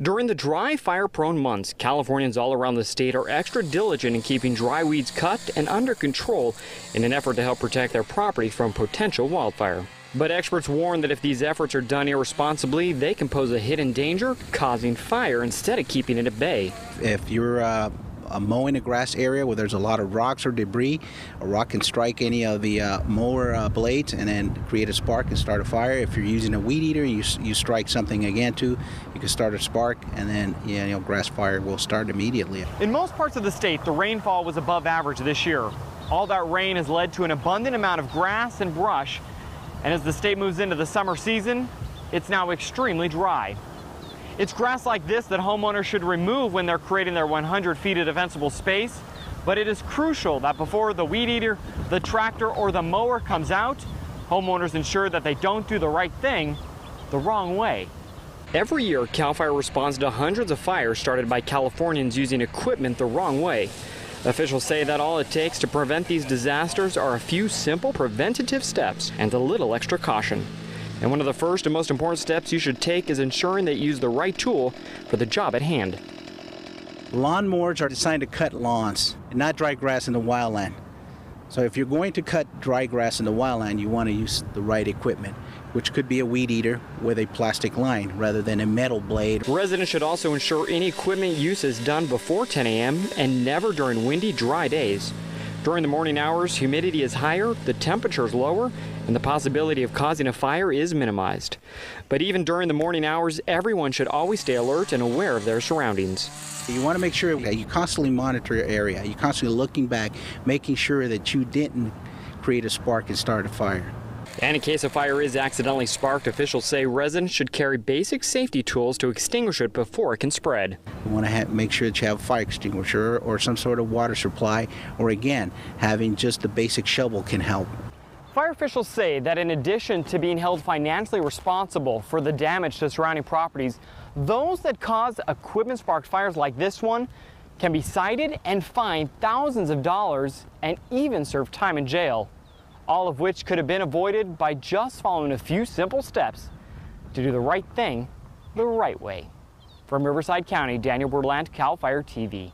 During the dry, fire-prone months, Californians all around the state are extra diligent in keeping dry weeds cut and under control in an effort to help protect their property from potential wildfire. But experts warn that if these efforts are done irresponsibly, they can pose a hidden danger, causing fire instead of keeping it at bay. If you're uh, uh, mowing a grass area where there's a lot of rocks or debris, a rock can strike any of the uh, mower uh, blades and then create a spark and start a fire. If you're using a weed eater, you, you strike something again too, you can start a spark and then you know, grass fire will start immediately. In most parts of the state, the rainfall was above average this year. All that rain has led to an abundant amount of grass and brush, and as the state moves into the summer season, it's now extremely dry. It's grass like this that homeowners should remove when they're creating their 100 feet of defensible space, but it is crucial that before the weed eater, the tractor, or the mower comes out, homeowners ensure that they don't do the right thing the wrong way. Every year, CAL FIRE responds to hundreds of fires started by Californians using equipment the wrong way. Officials say that all it takes to prevent these disasters are a few simple preventative steps and a little extra caution. And one of the first and most important steps you should take is ensuring that you use the right tool for the job at hand. Lawnmowers are designed to cut lawns and not dry grass in the wildland. So if you're going to cut dry grass in the wildland, you want to use the right equipment, which could be a weed eater with a plastic line rather than a metal blade. Residents should also ensure any equipment use is done before 10 a.m. and never during windy, dry days. During the morning hours, humidity is higher, the temperature is lower, and the possibility of causing a fire is minimized. But even during the morning hours, everyone should always stay alert and aware of their surroundings. You want to make sure that you constantly monitor your area. You're constantly looking back, making sure that you didn't create a spark and start a fire. And in case a fire is accidentally sparked, officials say residents should carry basic safety tools to extinguish it before it can spread. You want to have, make sure that you have a fire extinguisher or some sort of water supply, or again, having just the basic shovel can help. Fire officials say that in addition to being held financially responsible for the damage to surrounding properties, those that cause equipment sparked fires like this one can be cited and fined thousands of dollars and even serve time in jail, all of which could have been avoided by just following a few simple steps to do the right thing the right way. From Riverside County, Daniel Berlant, CAL FIRE TV.